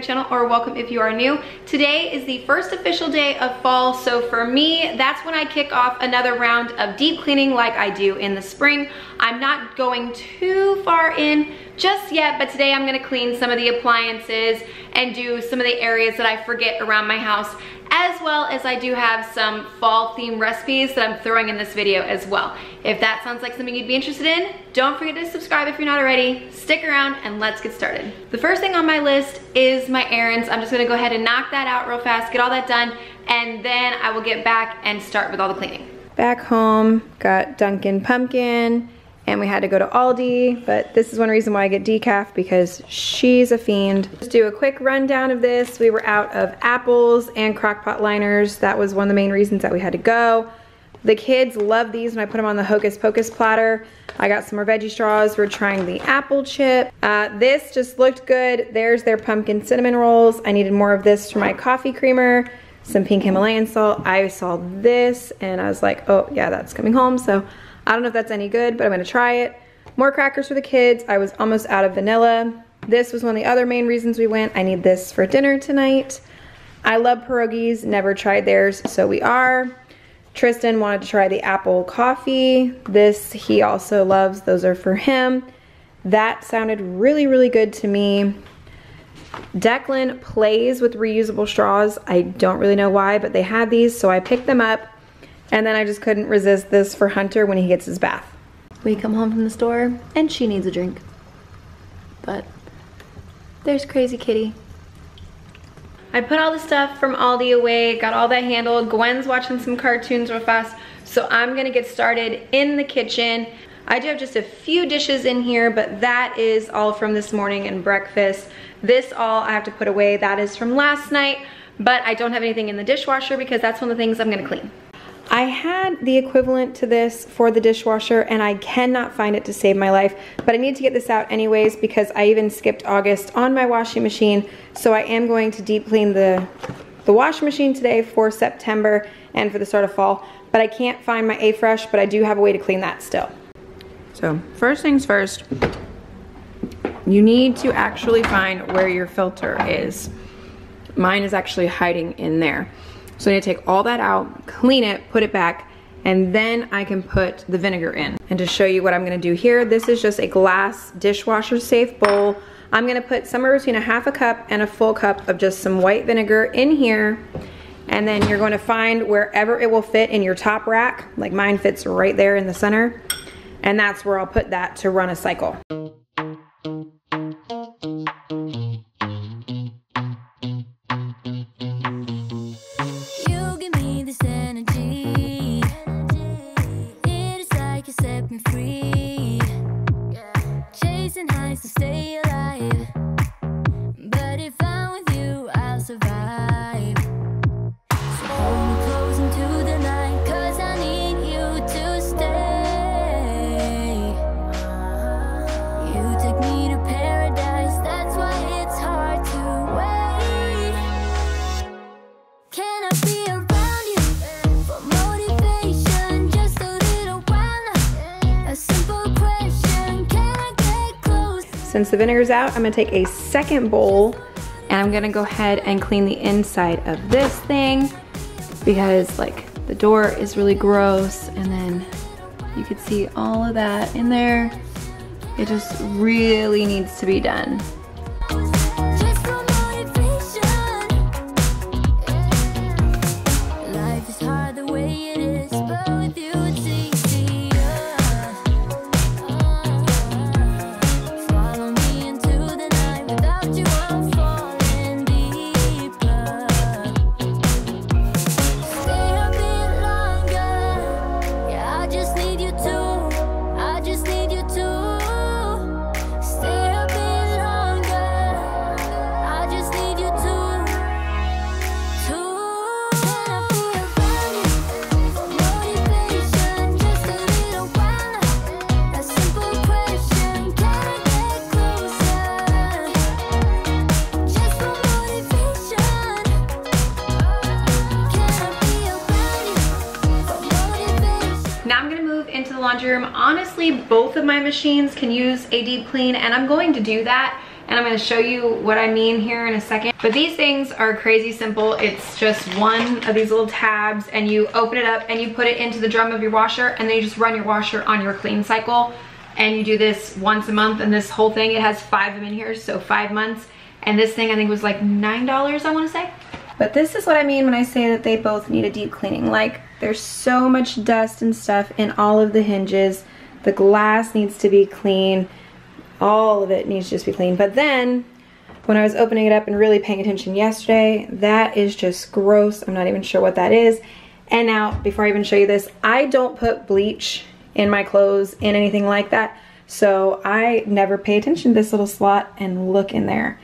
my channel or welcome if you are new. Today is the first official day of fall, so for me, that's when I kick off another round of deep cleaning like I do in the spring. I'm not going too far in just yet, but today I'm gonna clean some of the appliances and do some of the areas that I forget around my house as well as I do have some fall themed recipes that I'm throwing in this video as well. If that sounds like something you'd be interested in, don't forget to subscribe if you're not already. Stick around and let's get started. The first thing on my list is my errands. I'm just gonna go ahead and knock that out real fast, get all that done, and then I will get back and start with all the cleaning. Back home, got Dunkin' Pumpkin, and we had to go to Aldi, but this is one reason why I get decaf because she's a fiend. Just do a quick rundown of this. We were out of apples and crockpot liners. That was one of the main reasons that we had to go. The kids love these when I put them on the Hocus Pocus platter. I got some more veggie straws. We're trying the apple chip. Uh, this just looked good. There's their pumpkin cinnamon rolls. I needed more of this for my coffee creamer. Some pink Himalayan salt. I saw this and I was like, oh yeah, that's coming home. So I don't know if that's any good, but I'm gonna try it. More crackers for the kids. I was almost out of vanilla. This was one of the other main reasons we went. I need this for dinner tonight. I love pierogies, never tried theirs, so we are. Tristan wanted to try the apple coffee. This he also loves, those are for him. That sounded really, really good to me. Declan plays with reusable straws. I don't really know why, but they had these, so I picked them up. And then I just couldn't resist this for Hunter when he gets his bath. We come home from the store and she needs a drink. But there's crazy kitty. I put all the stuff from Aldi away, got all that handled. Gwen's watching some cartoons real fast. So I'm gonna get started in the kitchen. I do have just a few dishes in here, but that is all from this morning and breakfast. This all I have to put away. That is from last night, but I don't have anything in the dishwasher because that's one of the things I'm gonna clean. I had the equivalent to this for the dishwasher and I cannot find it to save my life, but I need to get this out anyways because I even skipped August on my washing machine. So I am going to deep clean the, the washing machine today for September and for the start of fall, but I can't find my Affresh, but I do have a way to clean that still. So first things first, you need to actually find where your filter is. Mine is actually hiding in there. So I need to take all that out, clean it, put it back, and then I can put the vinegar in. And to show you what I'm gonna do here, this is just a glass dishwasher safe bowl. I'm gonna put somewhere between a half a cup and a full cup of just some white vinegar in here. And then you're to find wherever it will fit in your top rack, like mine fits right there in the center. And that's where I'll put that to run a cycle. Since the vinegar's out, I'm gonna take a second bowl and I'm gonna go ahead and clean the inside of this thing because like the door is really gross and then you could see all of that in there. It just really needs to be done. Both of my machines can use a deep clean and I'm going to do that and I'm gonna show you what I mean here in a second. But these things are crazy simple. It's just one of these little tabs and you open it up and you put it into the drum of your washer and then you just run your washer on your clean cycle. And you do this once a month and this whole thing, it has five of them in here, so five months. And this thing I think was like $9, I wanna say. But this is what I mean when I say that they both need a deep cleaning. Like, there's so much dust and stuff in all of the hinges. The glass needs to be clean all of it needs to just be clean. But then when I was opening it up and really paying attention yesterday, that is just gross. I'm not even sure what that is. And now, before I even show you this, I don't put bleach in my clothes, in anything like that. So I never pay attention to this little slot and look in there.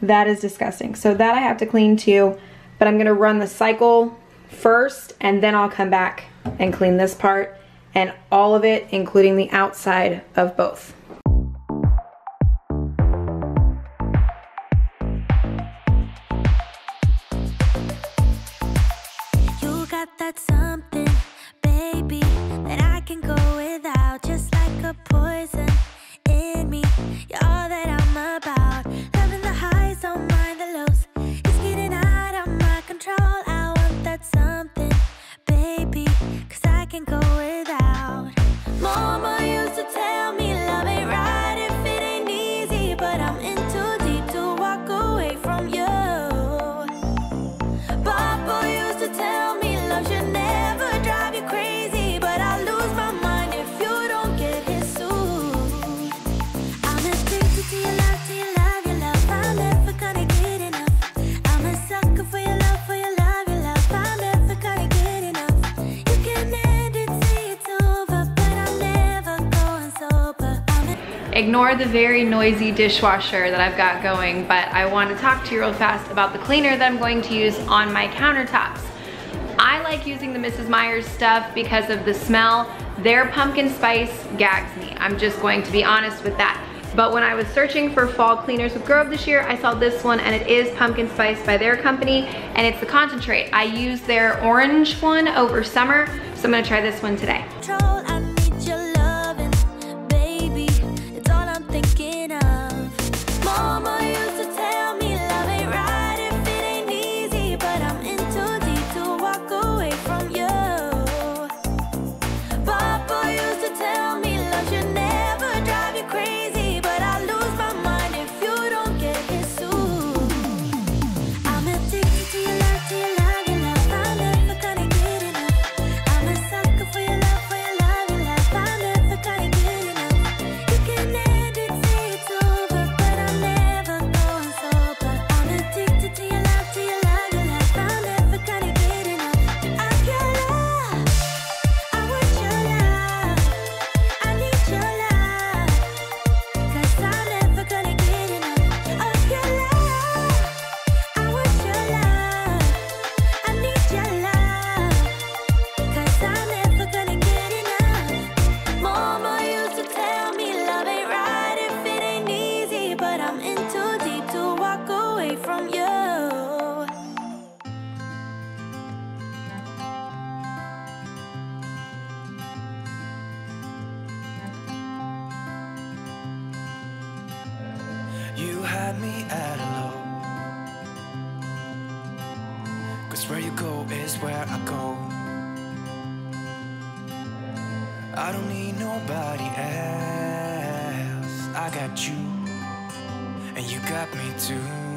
That is disgusting. So that I have to clean too, but I'm gonna run the cycle first and then I'll come back and clean this part and all of it, including the outside of both. Ignore the very noisy dishwasher that I've got going, but I want to talk to you real fast about the cleaner that I'm going to use on my countertops. I like using the Mrs. Meyer's stuff because of the smell. Their pumpkin spice gags me. I'm just going to be honest with that. But when I was searching for fall cleaners with Grove this year, I saw this one and it is pumpkin spice by their company and it's the concentrate. I used their orange one over summer, so I'm gonna try this one today. I don't need nobody else. I got you, and you got me too.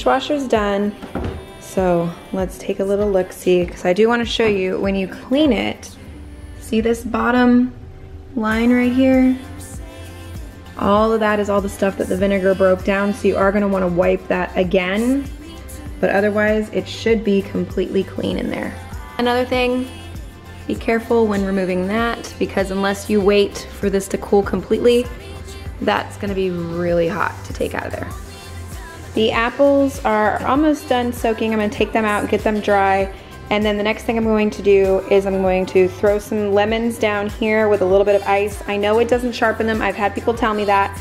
Dishwasher's done. So let's take a little look see because I do want to show you when you clean it. See this bottom line right here? All of that is all the stuff that the vinegar broke down. So you are going to want to wipe that again. But otherwise it should be completely clean in there. Another thing, be careful when removing that because unless you wait for this to cool completely, that's gonna be really hot to take out of there. The apples are almost done soaking. I'm gonna take them out get them dry. And then the next thing I'm going to do is I'm going to throw some lemons down here with a little bit of ice. I know it doesn't sharpen them. I've had people tell me that,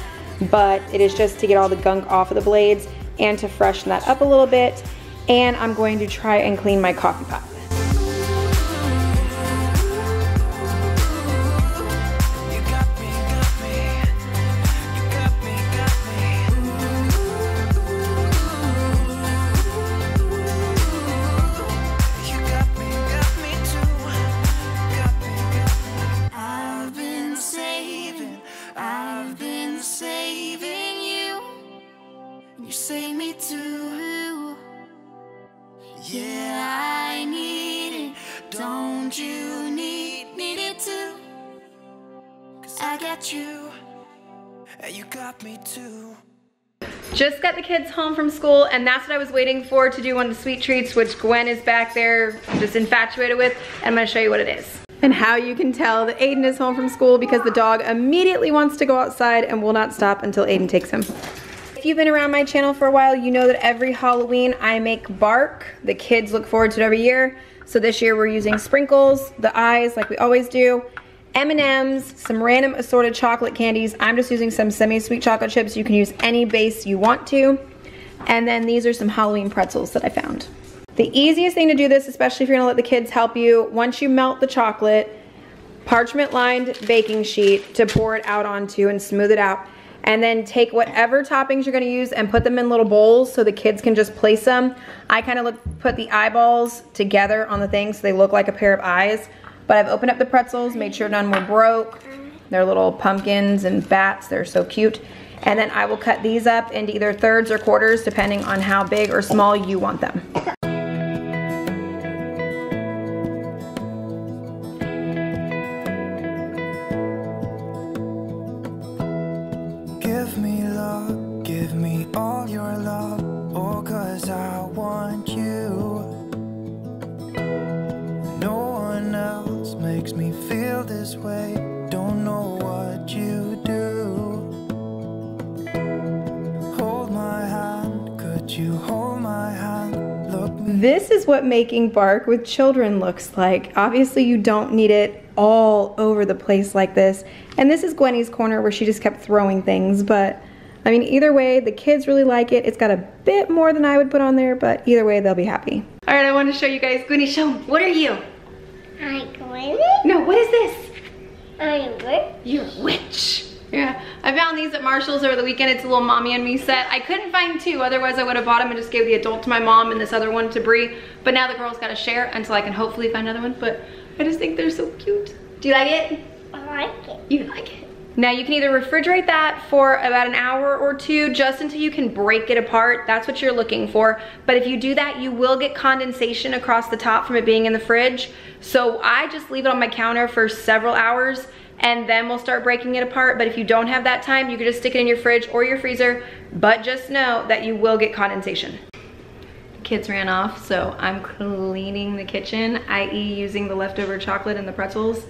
but it is just to get all the gunk off of the blades and to freshen that up a little bit. And I'm going to try and clean my coffee pot. Got me too. Just got the kids home from school and that's what I was waiting for to do one of the sweet treats, which Gwen is back there just infatuated with. And I'm gonna show you what it is. And how you can tell that Aiden is home from school because the dog immediately wants to go outside and will not stop until Aiden takes him. If you've been around my channel for a while, you know that every Halloween I make bark. The kids look forward to it every year. So this year we're using sprinkles, the eyes like we always do, M&Ms, some random assorted chocolate candies. I'm just using some semi-sweet chocolate chips. You can use any base you want to. And then these are some Halloween pretzels that I found. The easiest thing to do this, especially if you're gonna let the kids help you, once you melt the chocolate, parchment lined baking sheet to pour it out onto and smooth it out. And then take whatever toppings you're gonna use and put them in little bowls so the kids can just place them. I kind of put the eyeballs together on the thing so they look like a pair of eyes. But I've opened up the pretzels, made sure none were broke. They're little pumpkins and bats, they're so cute. And then I will cut these up into either thirds or quarters depending on how big or small you want them. What making bark with children looks like. Obviously you don't need it all over the place like this. And this is Gwenny's corner where she just kept throwing things, but I mean, either way, the kids really like it. It's got a bit more than I would put on there, but either way, they'll be happy. All right, I want to show you guys. Gwenny, show 'em. What are you? I Gwen. No, what is this? I'm good. You're a witch. Yeah, I found these at Marshall's over the weekend. It's a little mommy and me set. I couldn't find two, otherwise I would have bought them and just gave the adult to my mom and this other one to Bree. But now the girls got to share until I can hopefully find another one. But I just think they're so cute. Do you like it? I like it. You like it. Now you can either refrigerate that for about an hour or two just until you can break it apart. That's what you're looking for. But if you do that, you will get condensation across the top from it being in the fridge. So I just leave it on my counter for several hours and then we'll start breaking it apart. But if you don't have that time, you can just stick it in your fridge or your freezer. But just know that you will get condensation. Kids ran off, so I'm cleaning the kitchen, i.e. using the leftover chocolate and the pretzels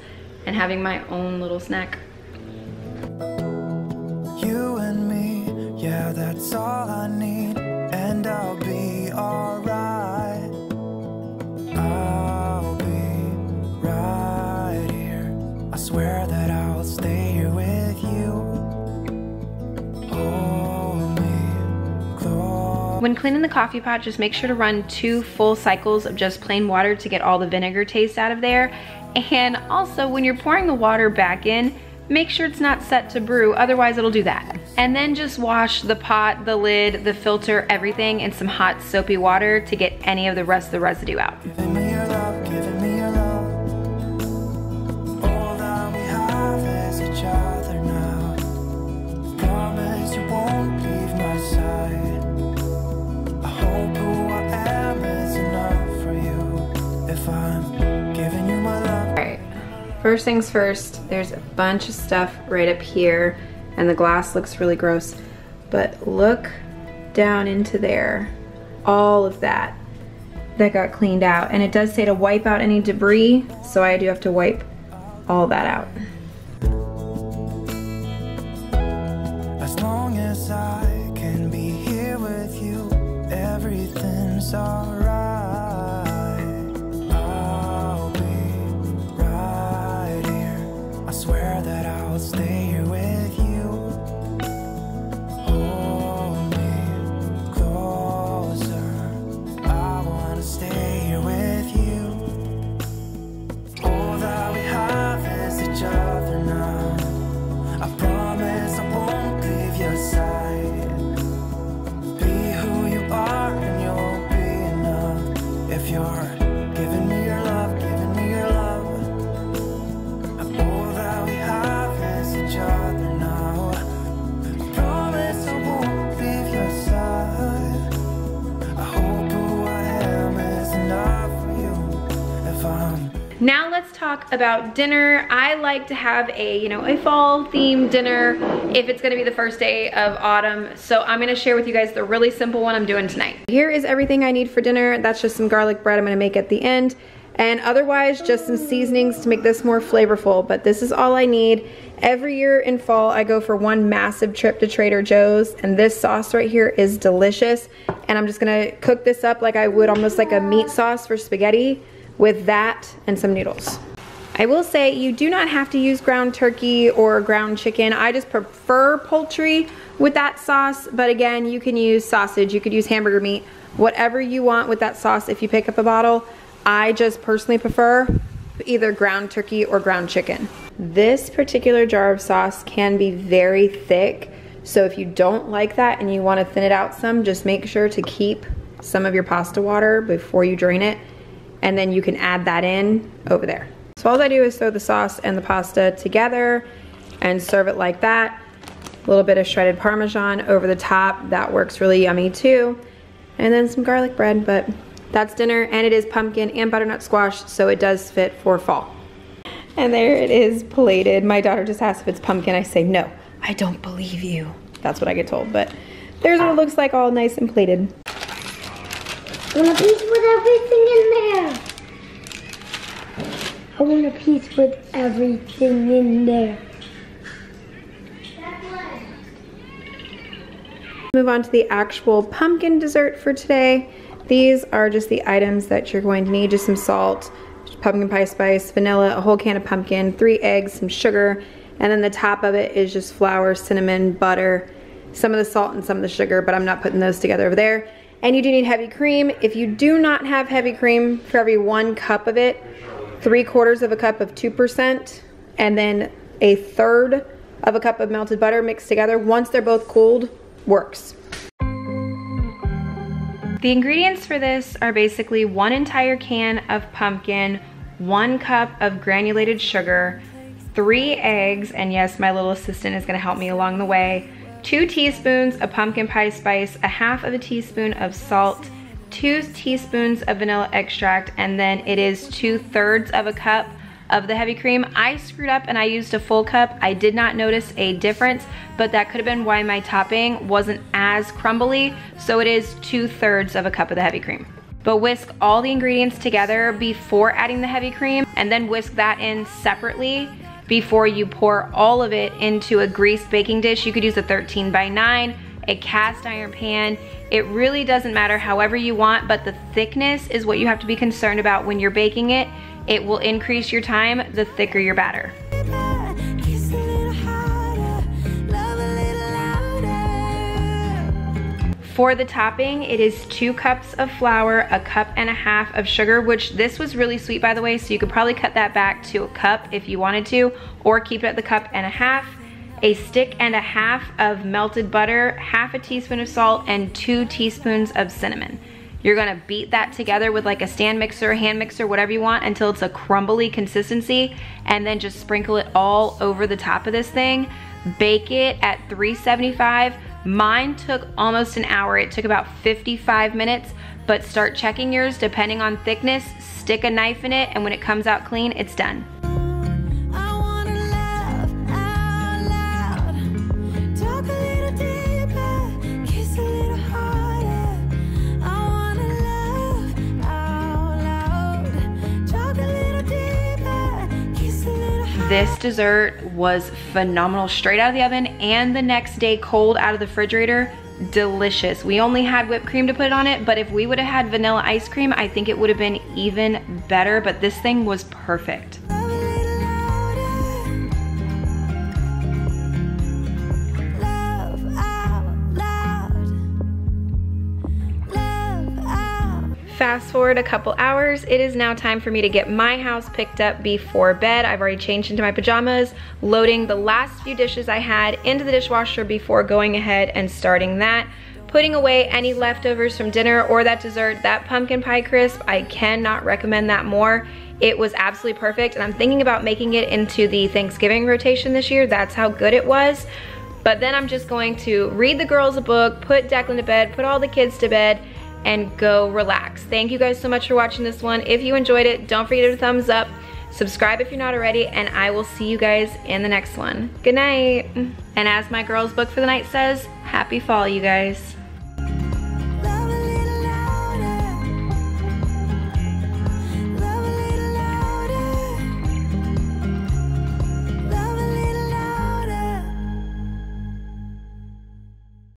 and having my own little snack. You and me, yeah, that's all I need, and I'll be alright. Swear that I'll stay here with you. Hold me close. When cleaning the coffee pot, just make sure to run two full cycles of just plain water to get all the vinegar taste out of there. And also when you're pouring the water back in, make sure it's not set to brew, otherwise it'll do that. And then just wash the pot, the lid, the filter, everything in some hot soapy water to get any of the rest of the residue out. First things first, there's a bunch of stuff right up here and the glass looks really gross, but look down into there, all of that that got cleaned out. And it does say to wipe out any debris, so I do have to wipe all that out. As long as I can be here with you, everything's alright. Enough. Talk about dinner. I like to have a, you know, a fall themed dinner if it's gonna be the first day of autumn. So I'm gonna share with you guys the really simple one I'm doing tonight. Here is everything I need for dinner. That's just some garlic bread I'm gonna make at the end. And otherwise, just some seasonings to make this more flavorful. But this is all I need. Every year in fall, I go for one massive trip to Trader Joe's. And this sauce right here is delicious. And I'm just gonna cook this up like I would almost like a meat sauce for spaghetti with that and some noodles. I will say you do not have to use ground turkey or ground chicken. I just prefer poultry with that sauce, but again, you can use sausage, you could use hamburger meat, whatever you want with that sauce if you pick up a bottle. I just personally prefer either ground turkey or ground chicken. This particular jar of sauce can be very thick, so if you don't like that and you wanna thin it out some, just make sure to keep some of your pasta water before you drain it, and then you can add that in over there. So all I do is throw the sauce and the pasta together and serve it like that. A little bit of shredded Parmesan over the top. That works really yummy too. And then some garlic bread, but that's dinner and it is pumpkin and butternut squash, so it does fit for fall. And there it is plated. My daughter just asked if it's pumpkin. I say, no, I don't believe you. That's what I get told, but there's what it looks like all nice and plated. I want a piece with everything in there. I want a piece with everything in there. Move on to the actual pumpkin dessert for today. These are just the items that you're going to need. Just some salt, pumpkin pie spice, vanilla, a whole can of pumpkin, three eggs, some sugar, and then the top of it is just flour, cinnamon, butter, some of the salt and some of the sugar, but I'm not putting those together over there. And you do need heavy cream. If you do not have heavy cream, for every one cup of it, three quarters of a cup of 2%, and then a third of a cup of melted butter mixed together. Once they're both cooled, works. The ingredients for this are basically one entire can of pumpkin, one cup of granulated sugar, three eggs, and yes, my little assistant is gonna help me along the way, two teaspoons of pumpkin pie spice, a half of a teaspoon of salt, two teaspoons of vanilla extract, and then it is two thirds of a cup of the heavy cream. I screwed up and I used a full cup. I did not notice a difference, but that could have been why my topping wasn't as crumbly. So it is two thirds of a cup of the heavy cream. But whisk all the ingredients together before adding the heavy cream and then whisk that in separately before you pour all of it into a greased baking dish. You could use a 13 by 9, a cast iron pan. It really doesn't matter however you want, but the thickness is what you have to be concerned about when you're baking it. It will increase your time the thicker your batter. For the topping, it is two cups of flour, a cup and a half of sugar, which this was really sweet by the way, so you could probably cut that back to a cup if you wanted to, or keep it at the cup and a half a stick and a half of melted butter, half a teaspoon of salt, and two teaspoons of cinnamon. You're gonna beat that together with like a stand mixer, hand mixer, whatever you want until it's a crumbly consistency and then just sprinkle it all over the top of this thing. Bake it at 375. Mine took almost an hour. It took about 55 minutes, but start checking yours depending on thickness, stick a knife in it, and when it comes out clean, it's done. This dessert was phenomenal straight out of the oven and the next day cold out of the refrigerator. Delicious. We only had whipped cream to put on it, but if we would have had vanilla ice cream, I think it would have been even better, but this thing was perfect. Fast forward a couple hours, it is now time for me to get my house picked up before bed. I've already changed into my pajamas, loading the last few dishes I had into the dishwasher before going ahead and starting that. Putting away any leftovers from dinner or that dessert, that pumpkin pie crisp, I cannot recommend that more. It was absolutely perfect and I'm thinking about making it into the Thanksgiving rotation this year. That's how good it was. But then I'm just going to read the girls a book, put Declan to bed, put all the kids to bed, and go relax. Thank you guys so much for watching this one. If you enjoyed it, don't forget to thumbs up, subscribe if you're not already, and I will see you guys in the next one. Good night. And as my girls book for the night says, happy fall, you guys.